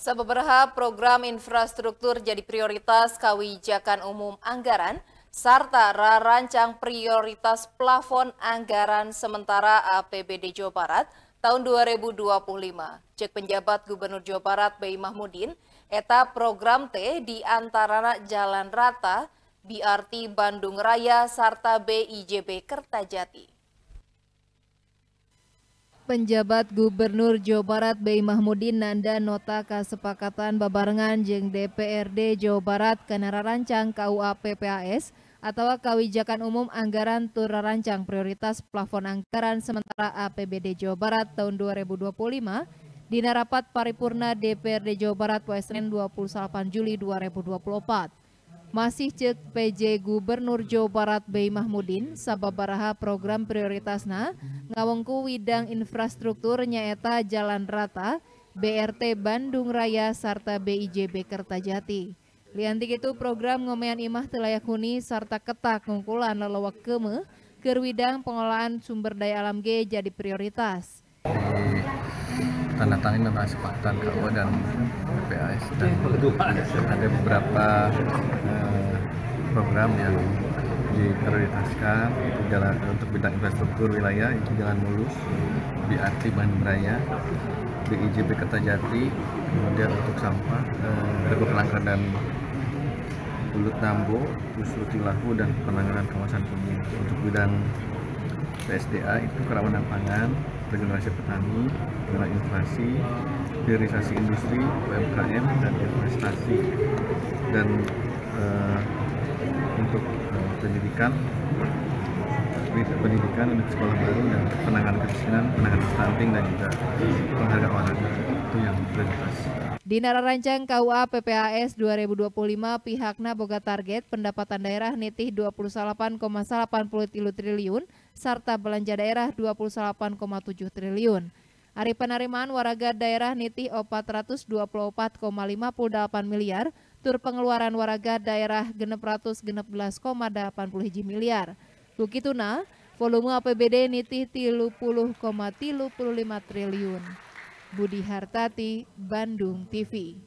Sebeberapa program infrastruktur jadi prioritas kewijakan umum anggaran serta rancang prioritas plafon anggaran sementara APBD Jawa Barat tahun 2025. Cek penjabat Gubernur Jawa Barat Bayi Mahmudin, eta program T di antara Jalan Rata, BRT Bandung Raya, serta BIJB Kertajati. Penjabat Gubernur Jawa Barat Bey Mahmudin nanda nota kesepakatan babarengan jeng DPRD Jawa Barat kenara rancang KUA PPAS atau Kewijakan Umum Anggaran Tur Rancang Prioritas Plafon Anggaran Sementara APBD Jawa Barat tahun 2025 di rapat paripurna DPRD Jawa Barat Senin 28 Juli 2024. Masih cek PJ Gubernur Jawa Barat Bey Mahmudin sababaraha program prioritasna ngawengku widang infrastruktur nyaeta Jalan Rata, BRT Bandung Raya serta BIJB Kertajati. Liantik itu program ngomean imah telayak huni serta ketak ngungkulan lelawak keme kerwidang pengolahan sumber daya alam G jadi prioritas tanda tangan tentang kesepakatan KUA dan PPAS dan ada beberapa uh, program yang diprioritaskan itu jalan untuk bidang infrastruktur wilayah. Itu jalan mulus BRT Bandung Raya BIJB Kertajati kemudian untuk sampah uh, Kelangkar dan Bulut Nambo Usru Tilahu dan penanganan kawasan kumuh untuk bidang PSDA itu kerawanan pangan regenerasi petani, pengelolaan inflasi, hilirisasi industri, UMKM, dan investasi. Dan uh, untuk uh, pendidikan, pendidikan untuk sekolah baru dan penanganan kemiskinan, penanganan stunting dan juga penghargaan olahraga itu yang prioritas. Di rancang KUA PPAS 2025 pihaknya boga target pendapatan daerah nitih 28,83 triliun serta belanja daerah 28,7 triliun. Ari penerimaan waraga daerah nitih 424,58 miliar, tur pengeluaran waraga daerah genep ratus genep belas koma delapan puluh miliar. Bukituna, volume APBD nitih tilu puluh koma tilu puluh lima triliun. Budi Hartati, Bandung TV.